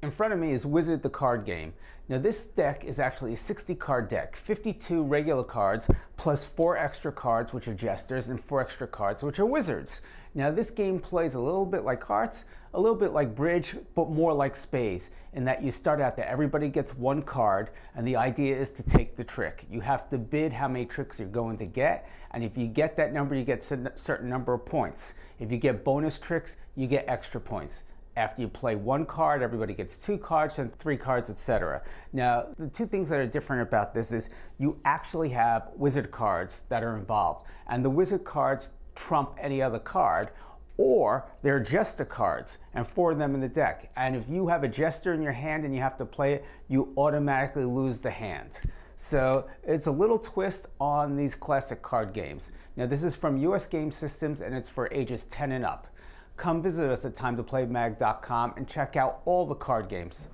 In front of me is Wizard the card game. Now this deck is actually a 60 card deck, 52 regular cards plus four extra cards which are jesters and four extra cards which are wizards. Now this game plays a little bit like hearts, a little bit like bridge, but more like spades in that you start out that everybody gets one card and the idea is to take the trick. You have to bid how many tricks you're going to get and if you get that number you get a certain number of points. If you get bonus tricks you get extra points. After you play one card, everybody gets two cards and three cards, etc. Now, the two things that are different about this is you actually have wizard cards that are involved, and the wizard cards trump any other card, or they're jester cards and four of them in the deck. And if you have a jester in your hand and you have to play it, you automatically lose the hand. So it's a little twist on these classic card games. Now this is from US Game Systems and it's for ages 10 and up. Come visit us at timetoplaymag.com and check out all the card games.